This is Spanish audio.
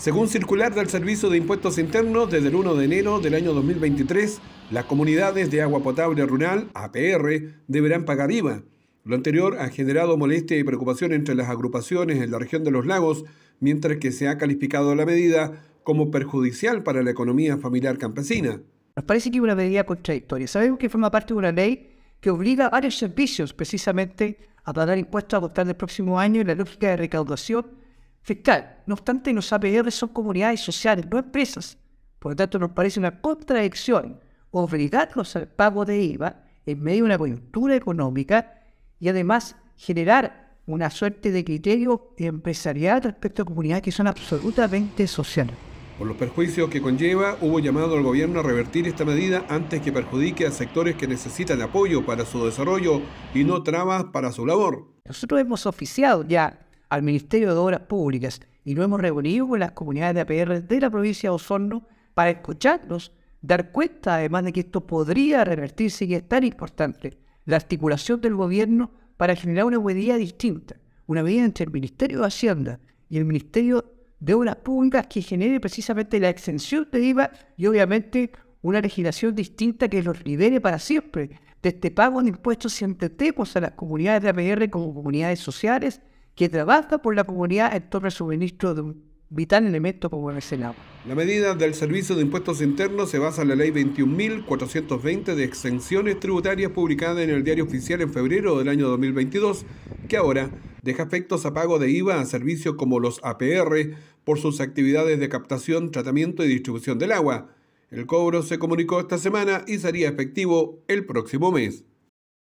Según circular del Servicio de Impuestos Internos, desde el 1 de enero del año 2023, las comunidades de agua potable rural, APR, deberán pagar IVA. Lo anterior ha generado molestia y preocupación entre las agrupaciones en la región de los lagos, mientras que se ha calificado la medida como perjudicial para la economía familiar campesina. Nos parece que es una medida contradictoria. Sabemos que forma parte de una ley que obliga a varios servicios precisamente a pagar impuestos a contar del próximo año en la lógica de recaudación fiscal. No obstante, los APR son comunidades sociales, no empresas. Por lo tanto, nos parece una contradicción obligarlos al pago de IVA en medio de una coyuntura económica y además generar una suerte de criterio empresarial respecto a comunidades que son absolutamente sociales. Por los perjuicios que conlleva, hubo llamado al gobierno a revertir esta medida antes que perjudique a sectores que necesitan apoyo para su desarrollo y no trabas para su labor. Nosotros hemos oficiado ya al Ministerio de Obras Públicas y lo hemos reunido con las comunidades de APR de la provincia de Osorno para escucharlos, dar cuenta además de que esto podría revertirse y es tan importante la articulación del gobierno para generar una medida distinta, una medida entre el Ministerio de Hacienda y el Ministerio de Obras Públicas que genere precisamente la exención de IVA y obviamente una legislación distinta que los libere para siempre de este pago de impuestos y entendemos a las comunidades de APR como comunidades sociales que trabaja por la comunidad en torno al suministro de un vital elemento como el agua. La medida del Servicio de Impuestos Internos se basa en la Ley 21.420 de exenciones tributarias publicada en el Diario Oficial en febrero del año 2022, que ahora deja efectos a pago de IVA a servicios como los APR por sus actividades de captación, tratamiento y distribución del agua. El cobro se comunicó esta semana y sería efectivo el próximo mes.